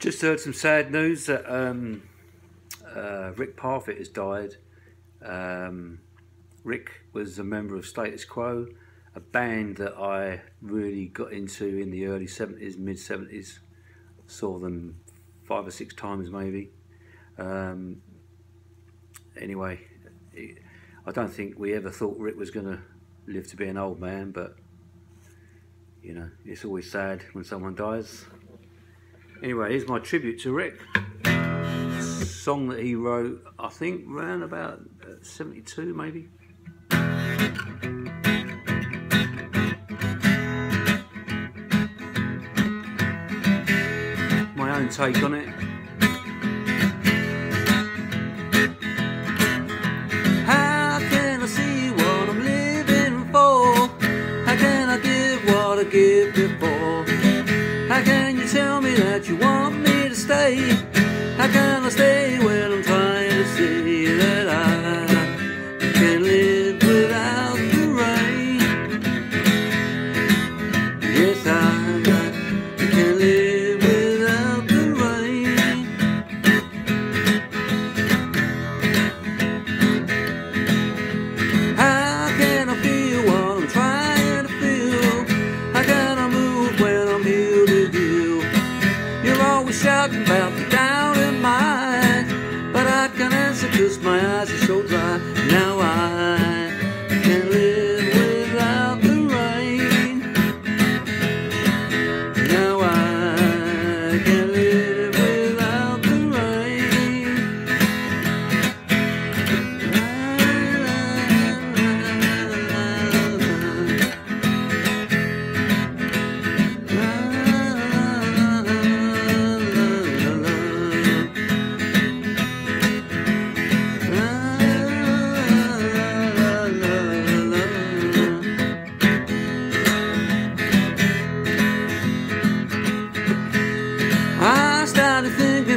Just heard some sad news that um, uh, Rick Parfitt has died. Um, Rick was a member of Status Quo, a band that I really got into in the early 70s, mid 70s. Saw them five or six times maybe. Um, anyway, I don't think we ever thought Rick was going to live to be an old man, but you know, it's always sad when someone dies. Anyway, here's my tribute to Rick. Song that he wrote, I think, around about uh, 72 maybe. My own take on it. That you want me to stay?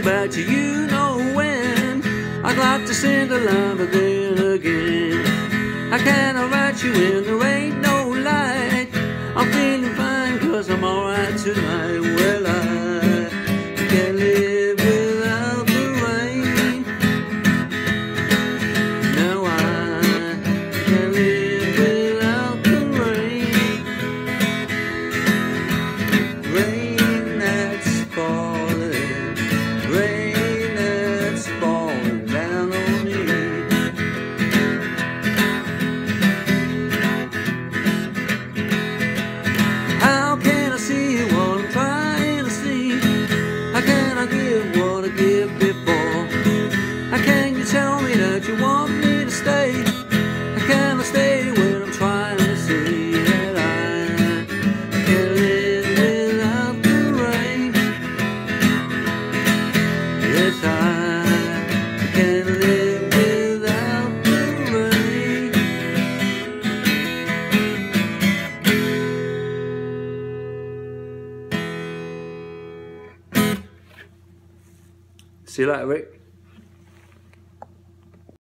About you, you know when. I'd like to send a line again, again. I write you when there ain't no light? I'm feeling fine cause I'm alright tonight. See you later, Rick.